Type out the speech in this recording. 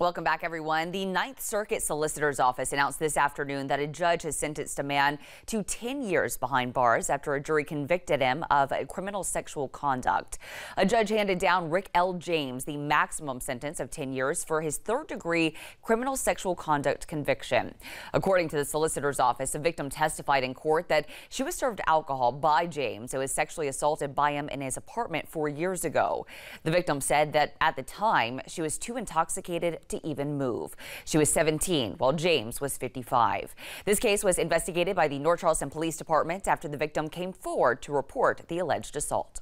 Welcome back, everyone. The Ninth Circuit Solicitor's Office announced this afternoon that a judge has sentenced a man to 10 years behind bars after a jury convicted him of criminal sexual conduct. A judge handed down Rick L. James the maximum sentence of 10 years for his third degree criminal sexual conduct conviction. According to the Solicitor's Office, the victim testified in court that she was served alcohol by James who was sexually assaulted by him in his apartment four years ago. The victim said that at the time she was too intoxicated to even move. She was 17 while James was 55. This case was investigated by the North Charleston Police Department after the victim came forward to report the alleged assault.